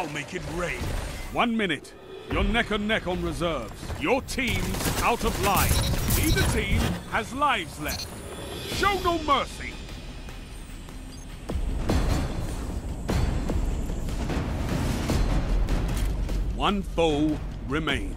I'll make it rain. One minute. You're neck and neck on reserves. Your team's out of line. Neither team has lives left. Show no mercy. One foe remains.